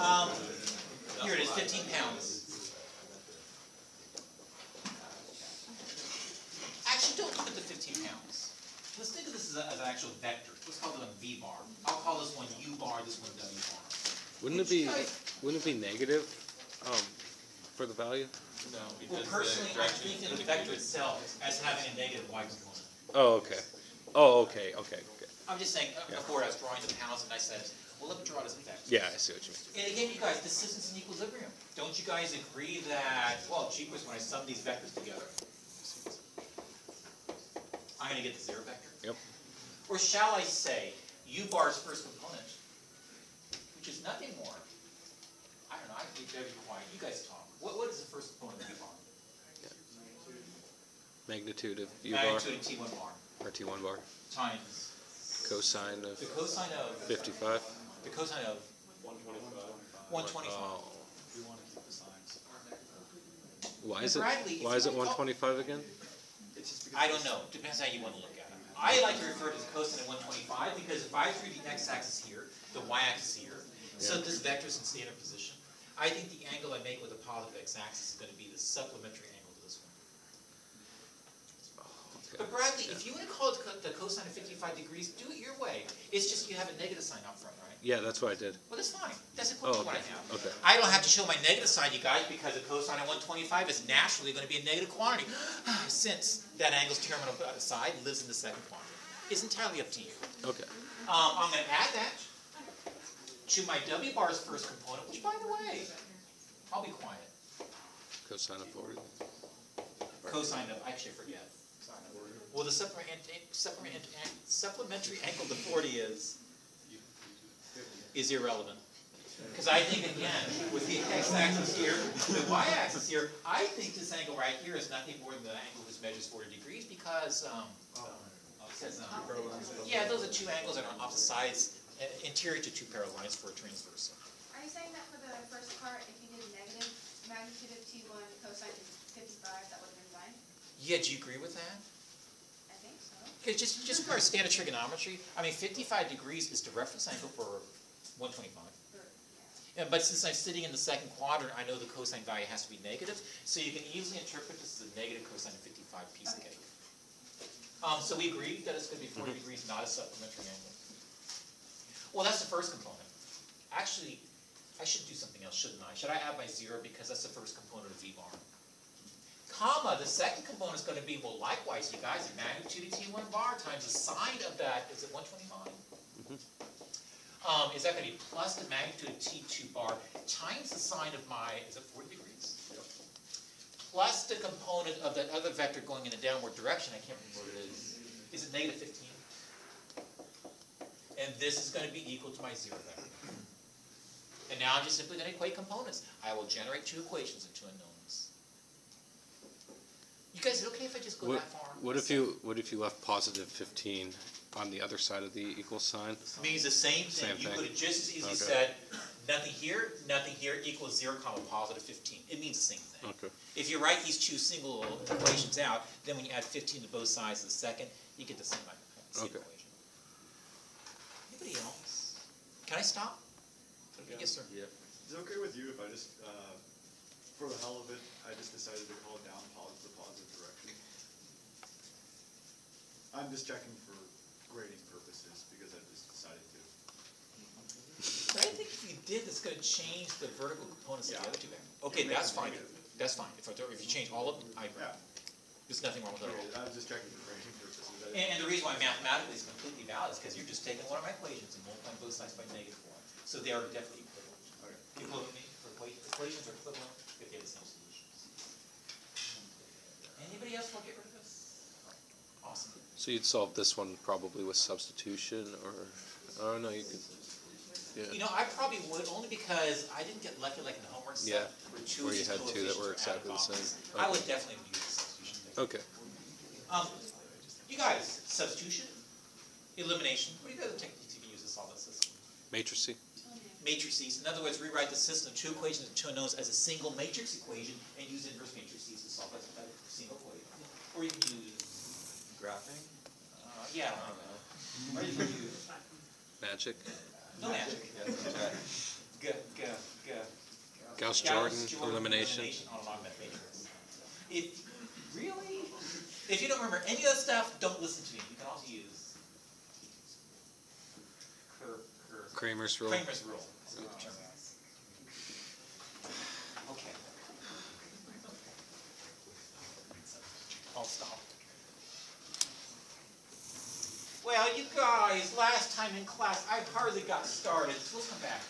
Um, here it is, fifteen pounds. Actually, don't look at the fifteen pounds. Let's think of this as, a, as an actual vector. Let's call it a V bar. I'll call this one U bar, this one W bar. Wouldn't it be, wouldn't it be negative, um, for the value? No, Well, because the personally, I direction think of the vector itself as having a negative y component. Oh, okay. Oh, okay, okay, okay. I'm just saying, uh, Yeah. before I was drawing the pounds and I said, well, let me draw it as a vector. Yeah, I see what you mean. And again, you guys, the system's in equilibrium. Don't you guys agree that, well, cheapest when I sum these vectors together? I'm gonna get the zero vector? Yep. Or shall I say, u bar's first component, which is nothing more, I don't know, I think that'd be quiet, you guys talk. What, what is the first component of u bar? Magnitude of U bar Magnitude of T one bar or T one bar, times cosine of. the cosine of, fifty-five. The cosine of one twenty-five. one twenty-five. Oh, We wanna keep the signs. why is it, Bradley, why is it wanna one call- twenty-five again? It's just because. I don't know, depends how you wanna look at it. I like to refer to the cosine of one twenty-five, because if I threw the x-axis here, the y-axis here, so Yeah. this is in standard position, I think the angle I make with the positive x-axis is gonna be the supplementary angle to this one. Okay. But Bradley, if you wanna call it co- the cosine of fifty-five degrees, do it your way. It's just you have a negative sign up front, right? Yeah, that's what I did. Well, that's fine, that's Oh, equivalent to what I okay, have. okay. I don't have to show my negative sign, you guys, because the cosine of one twenty-five is naturally gonna be a negative quantity, since that angle's terminal side lives in the second quadrant. It's entirely up to you. Okay. Um, I'm gonna add that to my W bar's first component, which by the way, I'll be quiet. Cosine of forty. Cosine of, I actually forget. Well, the supplementary, angle to forty is, is irrelevant. Cause I think again, with the x-axis here, the y-axis here, I think this angle right here is nothing more than the angle which measures forty degrees because, um, says, um, yeah, those are two angles that are on opposite sides, uh, interior to two parallel lines for a transversal. Are you saying that for the first part, if you did negative magnitude of T one cosine of fifty-five, that would have been fine? Yeah, do you agree with that? I think so. Okay, just, just for our standard trigonometry, I mean, fifty-five degrees is the reference angle for one twenty-five. Yeah. Yeah, but since I'm sitting in the second quadrant, I know the cosine value has to be negative, so you can easily interpret this as a negative cosine of fifty-five piece of Okay. cake. Um, so we agree that it's gonna be forty degrees, not a supplementary angle. Well, that's the first component. Actually, I should do something else, shouldn't I? Should I add my zero, because that's the first component of V bar? Comma, the second component is gonna be, well, likewise, you guys, the magnitude of T one bar times the sine of that, is it one twenty-five? Um, is that gonna be plus the magnitude of T two bar times the sine of my, is it forty degrees? Plus the component of that other vector going in a downward direction, I can't remember what it is. Is it negative fifteen? And this is gonna be equal to my zero vector. And now I'm just simply gonna equate components. I will generate two equations and two unknowns. You guys, is it okay if I just go What, that far? what if you, what if you left positive fifteen on the other side of the equal sign? It means the same thing. Same You thing. could have just as easily Okay. said, nothing here, nothing here equals zero comma positive fifteen. It means the same thing. Okay. If you write these two single equations out, then when you add fifteen to both sides of the second, you get the same, same Okay. equation. Anybody else? Can I stop? Yes, sir. Yep. Is it okay with you if I just, uh, for the hell of it, I just decided to call it down positive, the positive direction? I'm just checking for grading purposes because I just decided to. But I think if you did, it's gonna change the vertical components of the Yeah. other two vectors. Okay, Make that's them fine. negative. That's fine. If, I- do- if you change all of them, I agree. Yeah, There's nothing wrong with that at all. okay, I was just checking for grading purposes. I didn't- And, and the reason why mathematically it's completely valid is because you're just taking one of my equations and multiplying both sides by negative one. So they are definitely equivalent. Okay. Equivalent equa- equations are equivalent if they have the same solutions. Anybody else want to get rid of this? Awesome. So you'd solve this one probably with substitution or, I don't know. you could, You know, I probably would, only because I didn't get lucky like in the homework Yeah, stuff, where where you had two that were are out of exactly the same. bounds. I would definitely use substitution technique. okay. Um, you guys, substitution, elimination, what are the other techniques you can use to solve this system? Matrices? matrices. In other words, rewrite the system, of two equations and two unknowns as a single matrix equation and use inverse matrices to solve that, that single equation. Or you can use, Graphing? uh, yeah, I don't know. Or you can use, Magic? no magic. Yeah, that's right. Go, go. Gauss Gauss Jordan Jordan elimination. on an augmented matrix. If, really? If you don't remember any of that stuff, don't listen to me. You can also use Ker- Ker- Cramer's rule. Cramer's rule. is what the term is. Okay. I'll stop. Well, you guys, last time in class, I hardly got started, so come back.